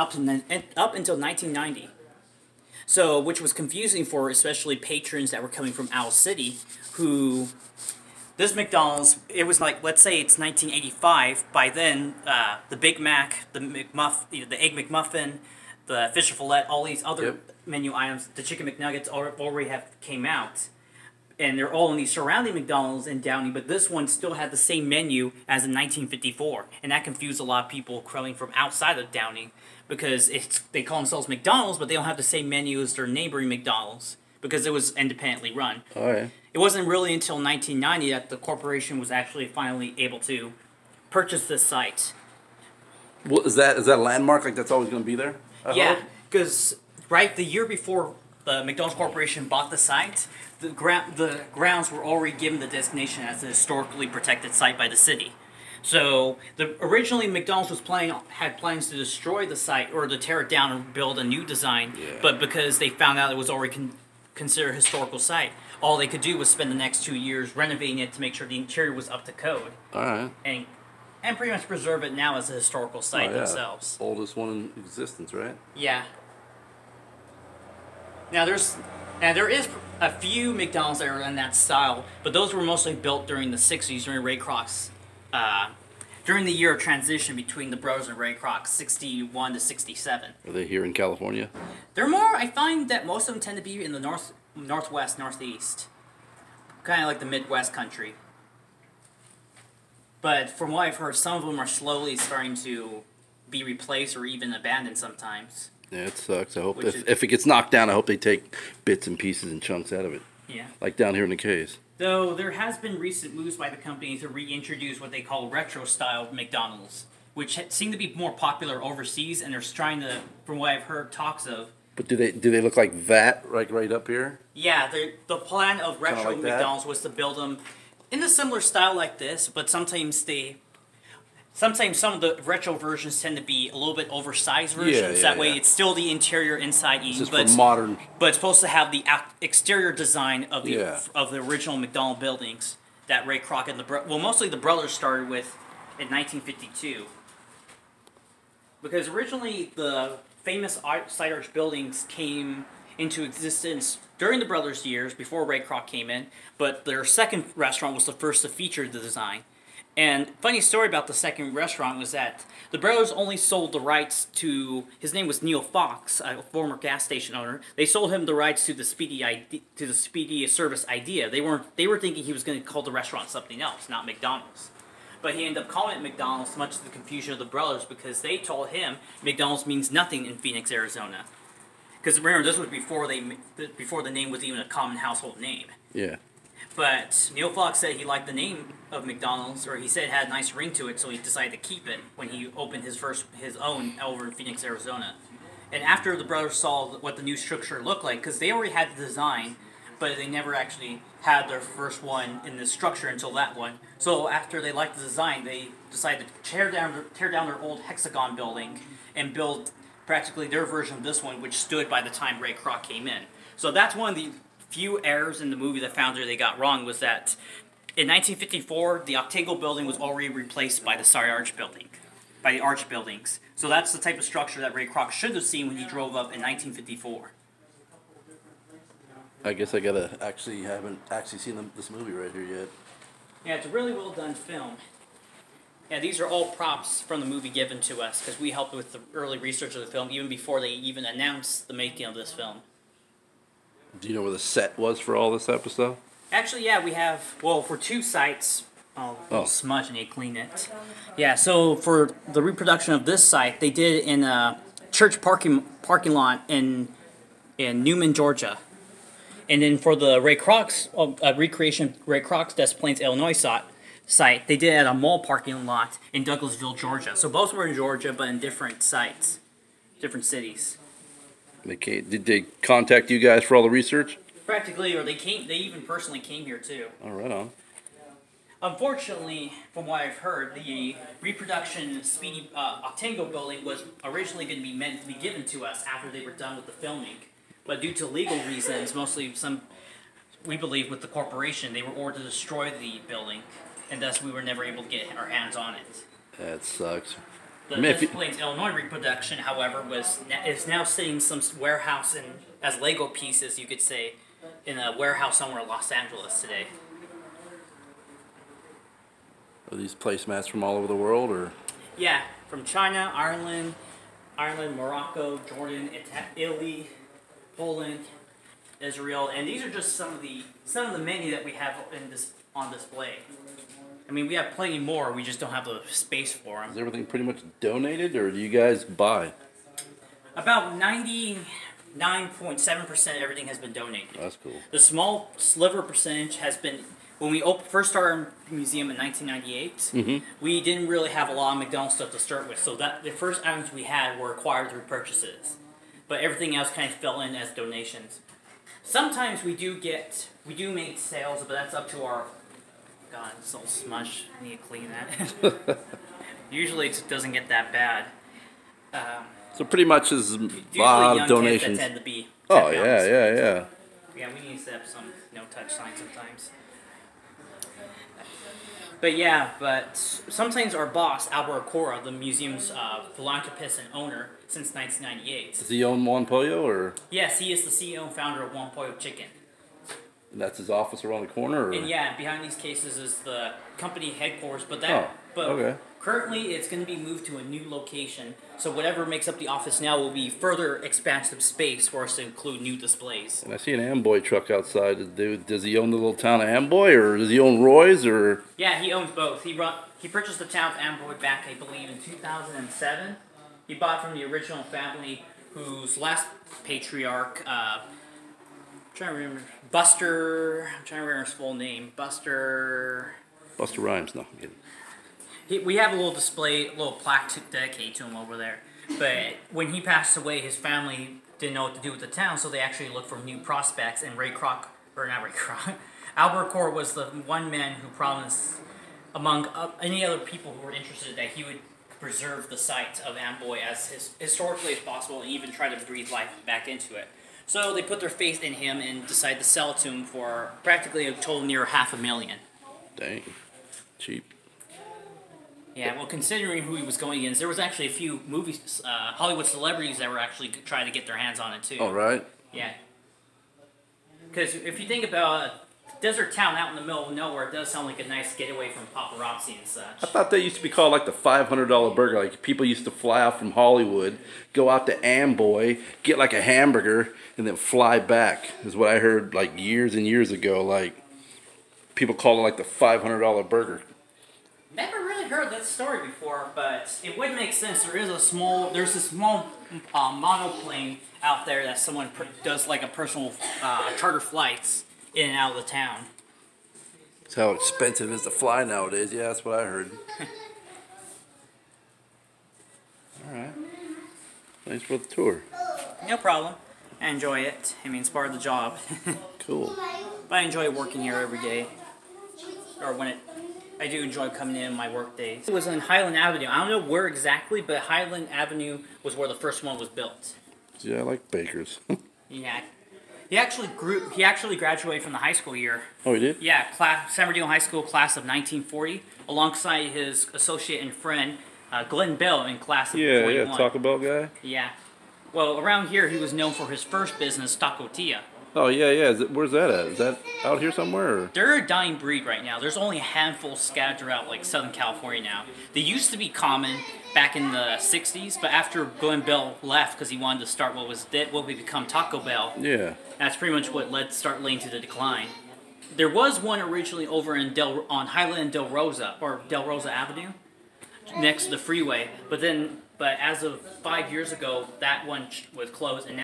up, to, up until 1990. So, which was confusing for especially patrons that were coming from Owl City, who this McDonald's, it was like, let's say it's 1985. By then, uh, the Big Mac, the McMuff, the Egg McMuffin, the Fisher Fillet, all these other Yep. menu items, the Chicken McNuggets al- already have came out. And they're all in these surrounding McDonald's in Downey, but this one still had the same menu as in 1954. And that confused a lot of people coming from outside of Downey because it's they call themselves McDonald's, but they don't have the same menu as their neighboring McDonald's because it was independently run. Oh, All right. It wasn't really until 1990 that the corporation was actually finally able to purchase this site. Well, is that is that a landmark? Like that's always going to be there? I Yeah, because right the year before the McDonald's Corporation bought the site, the ground the grounds were already given the designation as a historically protected site by the city. So the originally McDonald's was planning had plans to destroy the site or to tear it down and build a new design, Yeah. but because they found out it was already con- considered a historical site, all they could do was spend the next two years renovating it to make sure the interior was up to code All right. and and pretty much preserve it now as a historical site Oh, yeah. themselves. Oldest one in existence, right? Yeah. Now there's now there is a few McDonald's that are in that style, but those were mostly built during the '60s during Ray Kroc's, uh, during the year of transition between the brothers and Ray Kroc, '61 to '67. Are they here in California? They're more. I find that most of them tend to be in the north, northwest, northeast, kind of like the Midwest country. But from what I've heard, some of them are slowly starting to be replaced or even abandoned sometimes. Yeah, it sucks. I hope if, is- if it gets knocked down, I hope they take bits and pieces and chunks out of it, Yeah. like down here in the case. Though there has been recent moves by the company to reintroduce what they call retro style McDonald's, which seem to be more popular overseas, and they're trying to, from what I've heard talks of, But do they do they look like that, like right up here? yeah, the the plan of retro like? McDonald's was to build them in a similar style like this, but sometimes they. Sometimes some of the retro versions tend to be a little bit oversized versions. yeah, that way, yeah. it's still the interior inside is but for modern. but it's supposed to have the exterior design of the Yeah. of the original McDonald buildings that Ray Kroc and the bro- well, mostly the brothers started with in 1952. Because originally the famous side arch buildings came into existence during the brothers' years before Ray Kroc came in, but their second restaurant was the first to feature the design. And funny story about the second restaurant was that the brothers only sold the rights to his name was Neil Fox, a former gas station owner. They sold him the rights to the speedy to the speedy service idea. They weren't they were thinking he was going to call the restaurant something else, not McDonald's. But he ended up calling it McDonald's, much to the confusion of the brothers, because they told him McDonald's means nothing in Phoenix, Arizona. Because remember, this was before they before the name was even a common household name. Yeah. But Neil Fox said he liked the name of McDonald's, or he said it had a nice ring to it, so he decided to keep it when he opened his first his own over in Phoenix, Arizona. And after the brothers saw what the new structure looked like, because they already had the design, but they never actually had their first one in the structure until that one. So after they liked the design, they decided to tear down tear down their old hexagon building and build practically their version of this one, which stood by the time Ray Kroc came in. So that's one of the few errors in the movie that founder they got wrong was that in 1954 the Octagonal building was already replaced by the Sorry Arch building, by the Arch buildings. So that's the type of structure that Ray Kroc should have seen when he drove up in 1954. I guess I gotta actually haven't actually seen them, this movie right here yet. Yeah, it's a really well done film. Yeah, these are all props from the movie given to us because we helped with the early research of the film even before they even announced the making of this film. Do you know where the set was for all this type of stuff? Actually, yeah, we have well for two sites. Oh, Oh. smudge and they clean it. Yeah, so for the reproduction of this site, they did in a church parking parking lot in in Newnan, Georgia. And then for the Ray Kroc's uh, uh, recreation, Ray Kroc's Des Plaines, Illinois site, site, they did it at a mall parking lot in Douglasville, Georgia. So both were in Georgia, but in different sites, different cities. They came, did they contact you guys for all the research? Practically, or they came. They even personally came here too. All right on. Unfortunately, from what I've heard, the reproduction Speedy uh, Octagon building was originally going to be meant to be given to us after they were done with the filming, but due to legal reasons, mostly some, we believe with the corporation, they were ordered to destroy the building, and thus we were never able to get our hands on it. That sucks. The I mean, if Des Plaines, Illinois reproduction, however, was is now sitting some warehouse in as Lego pieces, you could say, in a warehouse somewhere in Los Angeles today. Are these placemats from all over the world, or Yeah, from China, Ireland, Ireland, Morocco, Jordan, Italy, Poland, Israel, and these are just some of the some of the many that we have in this on display. I mean, we have plenty more. We just don't have the space for them. is everything pretty much donated, or do you guys buy? About ninety nine point seven percent everything has been donated. That's cool. The small sliver percentage has been when we op- first started our museum in 1998. Mhm. We didn't really have a lot of McDonald's stuff to start with, so that the first items we had were acquired through purchases, but everything else kind of fell in as donations. Sometimes we do get we do make sales, but that's up to our. God, it's all smudged. I need to clean that. Usually it doesn't get that bad. Um, So pretty much is a lot of kids donations. tend to be. Oh tend to be yeah, honest. yeah, yeah. Yeah, we need to set up some no touch signs sometimes. But yeah, but sometimes our boss, Albert Okura, the museum's uh, philanthropist and owner since 1998. Does he own Juan Pollo, or Yes, he is the CEO and founder of Juan Pollo Chicken. That's his office around the corner? Or? And yeah, behind these cases is the company headquarters. But that, Oh, but okay. currently it's going to be moved to a new location. So whatever makes up the office now will be further expansive space for us to include new displays. And I see an Amboy truck outside. Does, he own the little town of Amboy, or does he own Roy's, or Yeah, he owns both. He brought he purchased the town of Amboy back, I believe, in 2007. He bought from the original family, whose last patriarch, uh, trying to remember, Buster. I'm trying to remember his full name. Buster. Buster Rhymes? No, I'm kidding. He, we have a little display, a little plaque to dedicate to him over there. But when he passed away, his family didn't know what to do with the town, so they actually looked for new prospects. And Ray Kroc, or not Ray Kroc, Albert Okura was the one man who promised, among uh, any other people who were interested, that he would preserve the site of Amboy as his, historically as possible, and even try to breathe life back into it. So they put their faith in him and decided to sell it to him for practically a total near half a million. Dang, cheap. Yeah, well, considering who he was going against, there was actually a few movies, uh, Hollywood celebrities that were actually trying to get their hands on it too. All right. Yeah. Because if you think about desert town out in the middle of nowhere, does sound like a nice getaway from paparazzi and such. I thought that used to be called like the five hundred dollar burger. Like people used to fly out from Hollywood, go out to Amboy, get like a hamburger, and then fly back. Is what I heard like years and years ago. Like people call it like the five hundred dollar burger. Never really heard that story before, but it would make sense. There is a small, there's a small uh, monoplane out there that someone does like a personal uh, charter flights in and out of the town. That's how expensive it is to fly nowadays. Yeah, that's what I heard. All right. Thanks for the tour. No problem. I enjoy it. I mean, it's part of the job. Cool. But I enjoy working here every day. Or when it, I do enjoy coming in my work days. It was on Highland Avenue. I don't know where exactly, but Highland Avenue was where the first one was built. Yeah, I like bakers. Yeah. He actually grew. He actually graduated from the high school year. oh, he did. Yeah, class, San Bernardino High School class of 1940, alongside his associate and friend uh, Glen Bell in class of Yeah, 41. yeah. Taco Bell guy. Yeah. Well, around here he was known for his first business, Taco Tia. Oh yeah, yeah. Is it, where's that at? Is that out here somewhere? Or? They're a dying breed right now. There's only a handful scattered throughout like Southern California now. They used to be common back in the '60s, but after Glen Bell left because he wanted to start what was that what would become Taco Bell, Yeah. that's pretty much what led start laying to the decline. There was one originally over in Del on Highland and Del Rosa or Del Rosa Avenue, next to the freeway. But then, but as of five years ago, that one was closed, and now